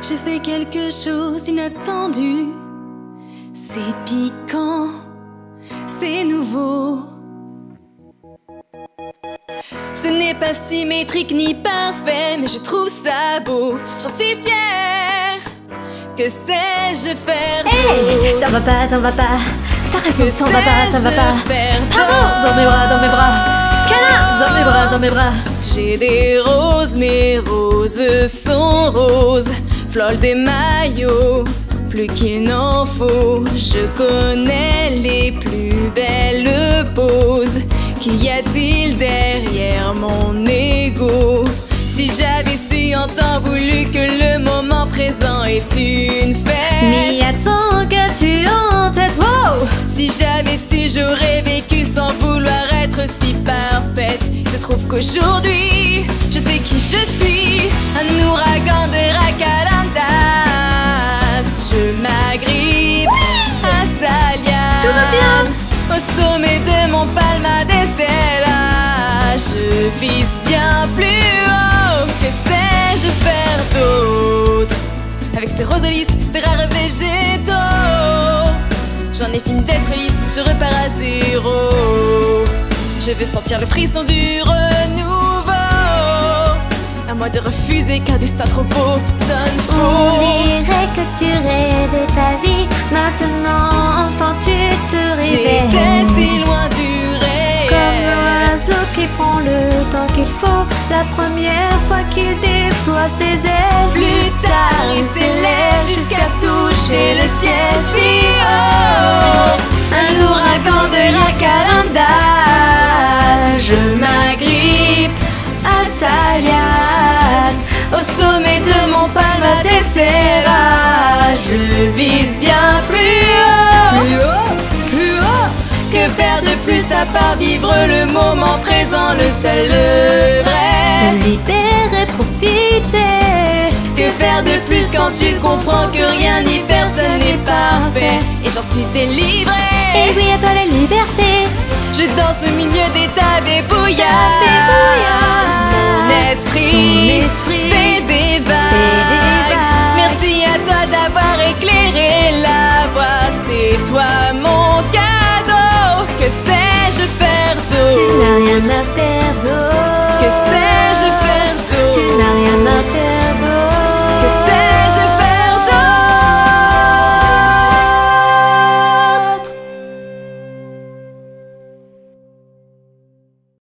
J'ai fait quelque chose d'inattendu. C'est piquant, c'est nouveau. Ce n'est pas symétrique ni parfait, mais je trouve ça beau. J'en suis fière. Que sais-je faire Hey T'en vas pas, t'en vas pas. T'as raison, t'en vas pas, t'en vas pas. faire Pardon, dans mes bras, dans mes bras. Câlin, dans mes bras, dans mes bras. J'ai des roses, mes roses sont roses. Flol des maillots, plus qu'il n'en faut. Je connais les plus belles poses. Qu'y a-t-il derrière mon ego? Si j'avais su en temps voulu que le moment présent est une fête. Mais attends, qu'as-tu en tête Wow Si j'avais su, j'aurais vécu sans vouloir être si trouve qu'aujourd'hui, je sais qui je suis. Un ouragan de Racalandas. Je m'agrippe à Salia. Tout va bien. Au sommet de mon palmarès, là. Je vise bien plus haut. Que sais-je faire d'autre Avec ces roses lisses, ces rares végétaux. J'en ai fini d'être lisse, je repars. Je veux sentir le frisson du renouveau. À moi de refuser qu'un destin trop beau sonne On faux. dirait que tu rêvais ta vie. Maintenant, enfant, tu te J'étais réveilles. si loin du réel. Comme l'oiseau qui prend le temps qu'il faut La première fois qu'il déploie ses ailes Plus tard, il s'élève jusqu'à toucher le ciel à part vivre le moment présent, le seul, le vrai. Se libérer, profiter. Que faire de plus quand tu comprends que rien ni personne n'est parfait? Et j'en suis Et délivrée oui, à toi la liberté. Je danse au milieu des tables et bouillards Tables